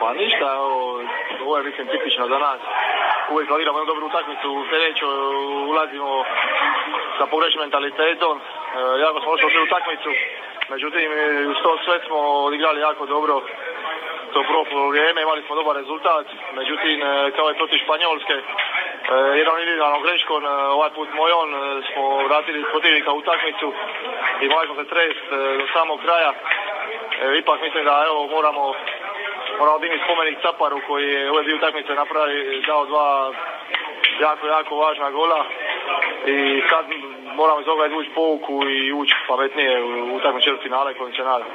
Pa ništa, ovo je mislim tipično za nas. Uvijek kad igramo jednu dobru utakmicu u sljedeću ulazimo sa pogrešnim mentalitetom. E, jako smo loše u utakmicu. Međutim, uz to sve smo odigrali jako dobro to prvo vrijeme, imali smo dobar rezultat. Međutim, e, kao je protiv Španjolske, e, jednom individualnom greškom, e, ovaj put mojom, smo vratili protivnika u utakmicu i morali se trest do samog kraja. Ipak mislim da evo moramo dignuti spomenik Caparu koji je ove dvije utakmice napravi, dao dva jako, jako važna gola i sad moramo iz ovoga izvući pouku i ući pametnije u utakmicu finale kojim se nadam.